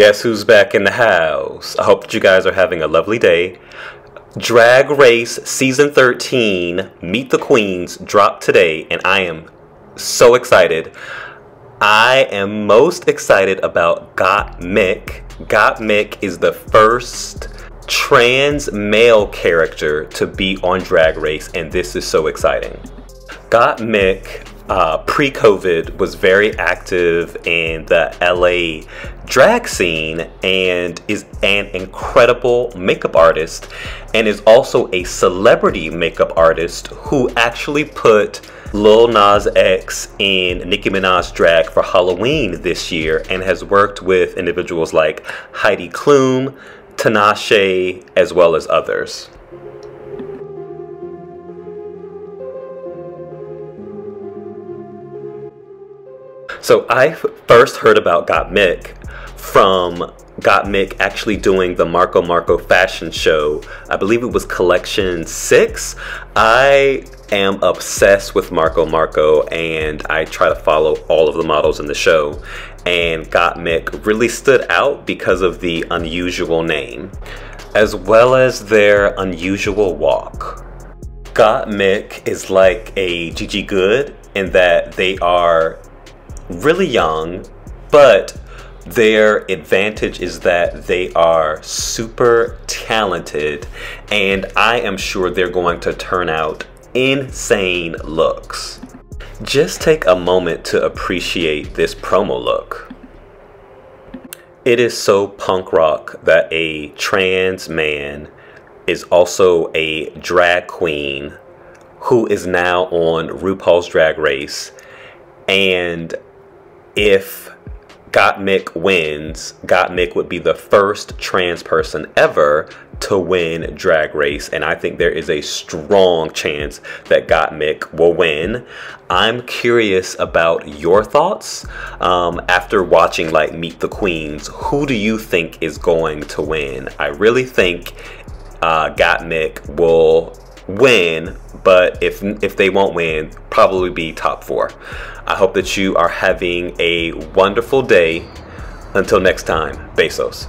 Guess who's back in the house? I hope that you guys are having a lovely day. Drag Race Season 13, Meet the Queens, dropped today, and I am so excited. I am most excited about Gottmik. Got Mick is the first trans male character to be on Drag Race, and this is so exciting. Gottmik uh, pre-COVID was very active in the LA drag scene and is an incredible makeup artist and is also a celebrity makeup artist who actually put Lil Nas X in Nicki Minaj drag for Halloween this year and has worked with individuals like Heidi Klum, Tinashe, as well as others. So I first heard about Gottmik from Gottmik actually doing the Marco Marco fashion show. I believe it was collection six. I am obsessed with Marco Marco and I try to follow all of the models in the show. And Gottmik really stood out because of the unusual name, as well as their unusual walk. Gottmik is like a Gigi Goode in that they are really young, but their advantage is that they are super talented, and I am sure they're going to turn out insane looks. Just take a moment to appreciate this promo look. It is so punk rock that a trans man is also a drag queen who is now on RuPaul's Drag Race and if Gottmik wins, Gottmik would be the first trans person ever to win Drag Race, and I think there is a strong chance that Gottmik will win. I'm curious about your thoughts um, after watching like Meet the Queens. Who do you think is going to win? I really think uh, Gottmik will win, but if if they won't win, probably be top four. I hope that you are having a wonderful day. Until next time, Besos.